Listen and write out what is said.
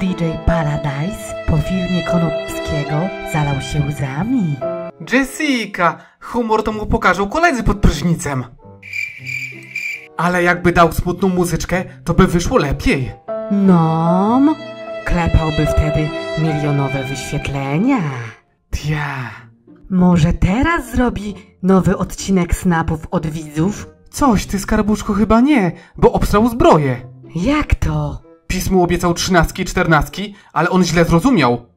DJ Paradise po filmie Konopskiego zalał się łzami. Jessica! Humor to mu pokażą koledzy pod prysznicem. Ale jakby dał smutną muzyczkę, to by wyszło lepiej. Nom, klepałby wtedy milionowe wyświetlenia. Tja. Może teraz zrobi nowy odcinek snapów od widzów? Coś ty, skarbuszko, chyba nie, bo obstrał zbroję. Jak to? Pismu obiecał trzynastki czternastki, ale on źle zrozumiał.